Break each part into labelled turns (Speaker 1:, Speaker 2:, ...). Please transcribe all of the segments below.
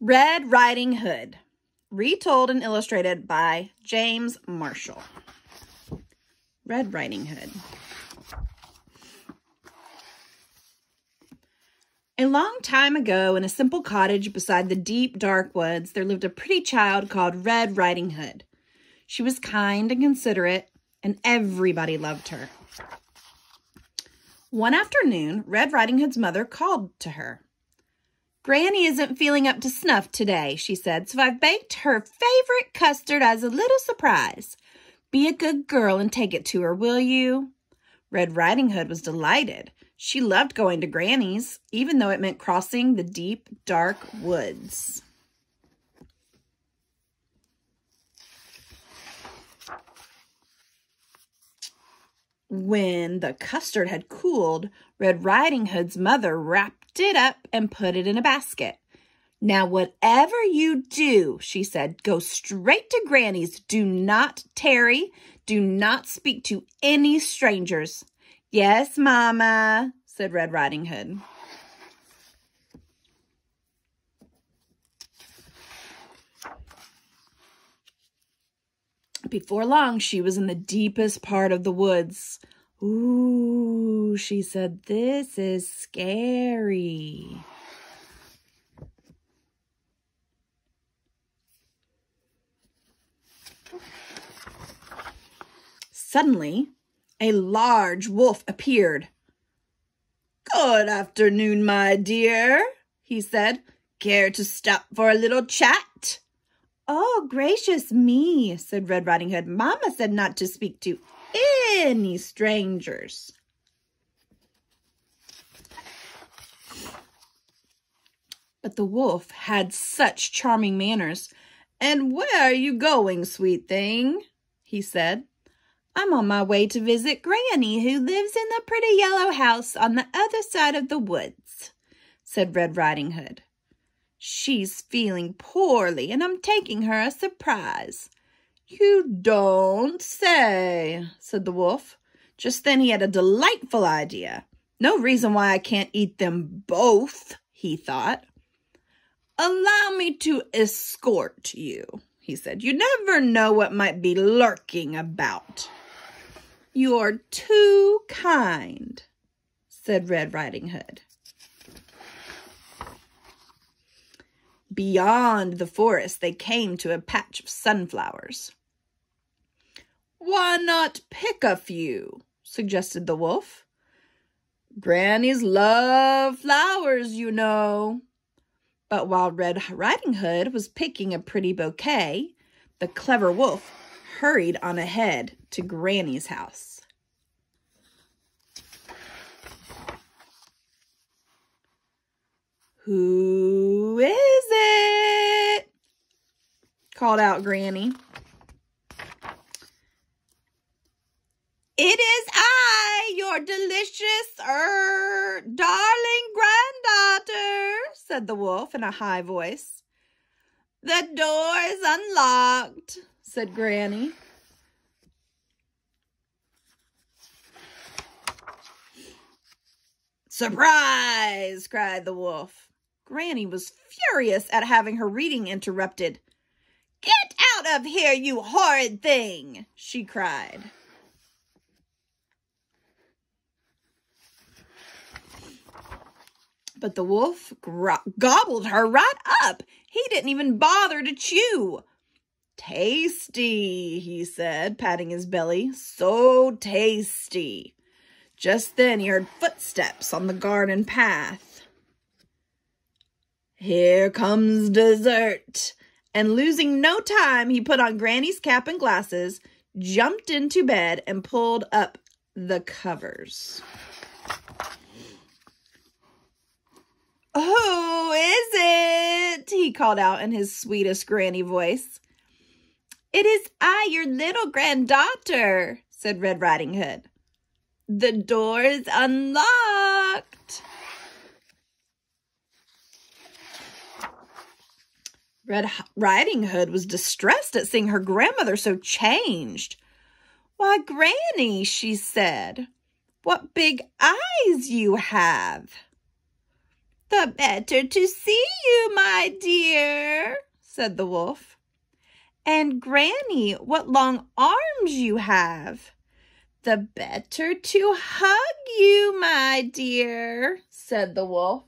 Speaker 1: Red Riding Hood, retold and illustrated by James Marshall. Red Riding Hood. A long time ago, in a simple cottage beside the deep, dark woods, there lived a pretty child called Red Riding Hood. She was kind and considerate, and everybody loved her. One afternoon, Red Riding Hood's mother called to her. Granny isn't feeling up to snuff today, she said, so I've baked her favorite custard as a little surprise. Be a good girl and take it to her, will you? Red Riding Hood was delighted. She loved going to Granny's, even though it meant crossing the deep, dark woods. When the custard had cooled, Red Riding Hood's mother wrapped it up and put it in a basket. Now, whatever you do, she said, go straight to Granny's. Do not tarry. Do not speak to any strangers. Yes, Mama, said Red Riding Hood. Before long, she was in the deepest part of the woods. Ooh, she said, this is scary. Suddenly, a large wolf appeared. Good afternoon, my dear, he said. Care to stop for a little chat? Oh, gracious me, said Red Riding Hood. Mamma said not to speak to any strangers. But the wolf had such charming manners. And where are you going, sweet thing? he said. I'm on my way to visit Granny, who lives in the pretty yellow house on the other side of the woods, said Red Riding Hood. She's feeling poorly, and I'm taking her a surprise. You don't say, said the wolf. Just then he had a delightful idea. No reason why I can't eat them both, he thought. Allow me to escort you, he said. You never know what might be lurking about. You're too kind, said Red Riding Hood. Beyond the forest, they came to a patch of sunflowers. Why not pick a few? suggested the wolf. Grannies love flowers, you know. But while Red Riding Hood was picking a pretty bouquet, the clever wolf hurried on ahead to Granny's house. Who called out Granny. It is I, your delicious, er, darling granddaughter, said the wolf in a high voice. The door is unlocked, said Granny. Surprise! cried the wolf. Granny was furious at having her reading interrupted. Of here, you horrid thing! she cried. But the wolf gobbled her right up. He didn't even bother to chew. Tasty, he said, patting his belly. So tasty. Just then he heard footsteps on the garden path. Here comes dessert. And losing no time, he put on Granny's cap and glasses, jumped into bed, and pulled up the covers. Who is it? He called out in his sweetest granny voice. It is I, your little granddaughter, said Red Riding Hood. The door is unlocked. Red Riding Hood was distressed at seeing her grandmother so changed. Why, Granny, she said, what big eyes you have. The better to see you, my dear, said the wolf. And Granny, what long arms you have. The better to hug you, my dear, said the wolf.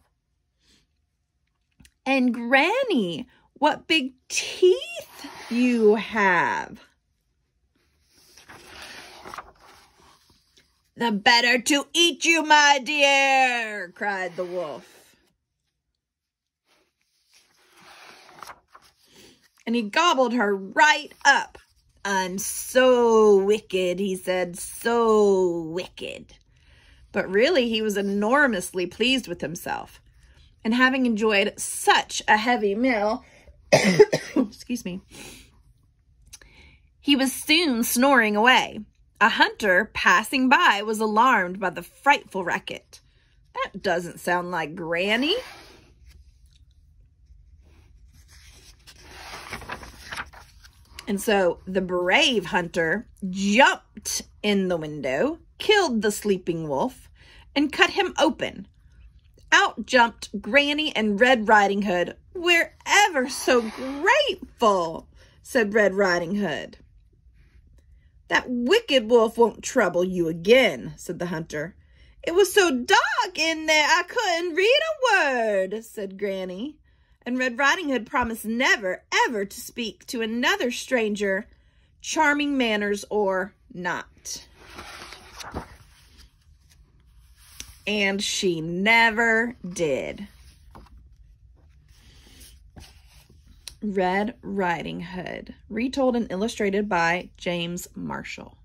Speaker 1: And Granny, what big teeth you have. The better to eat you, my dear, cried the wolf. And he gobbled her right up. I'm so wicked, he said, so wicked. But really, he was enormously pleased with himself. And having enjoyed such a heavy meal, excuse me, he was soon snoring away. A hunter passing by was alarmed by the frightful racket. That doesn't sound like Granny. And so the brave hunter jumped in the window, killed the sleeping wolf, and cut him open. Out jumped Granny and Red Riding Hood. We're ever so grateful, said Red Riding Hood. That wicked wolf won't trouble you again, said the hunter. It was so dark in there I couldn't read a word, said Granny. And Red Riding Hood promised never, ever to speak to another stranger, charming manners or not. And she never did. Red Riding Hood, retold and illustrated by James Marshall.